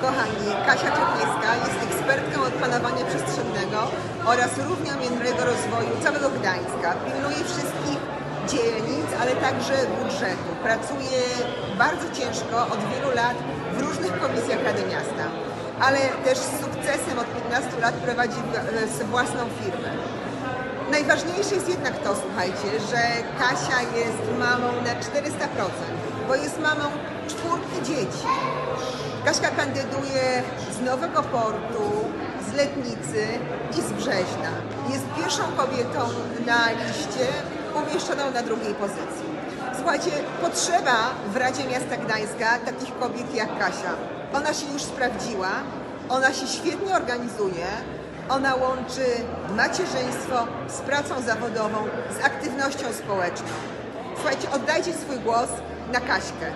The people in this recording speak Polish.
Kochani, Kasia Czernieska jest ekspertką od panowania przestrzennego oraz równomiennego rozwoju całego Gdańska. Pilnuje wszystkich dzielnic, ale także budżetu. Pracuje bardzo ciężko od wielu lat w różnych komisjach Rady Miasta, ale też z sukcesem od 15 lat prowadzi własną firmę. Najważniejsze jest jednak to, słuchajcie, że Kasia jest mamą na 400%, bo jest mamą dzieci. Kaśka kandyduje z Nowego Portu, z Letnicy i z Brzeźna. Jest pierwszą kobietą na liście umieszczoną na drugiej pozycji. Słuchajcie, potrzeba w Radzie Miasta Gdańska takich kobiet jak Kasia. Ona się już sprawdziła, ona się świetnie organizuje, ona łączy macierzyństwo z pracą zawodową, z aktywnością społeczną. Słuchajcie, oddajcie swój głos na Kaśkę.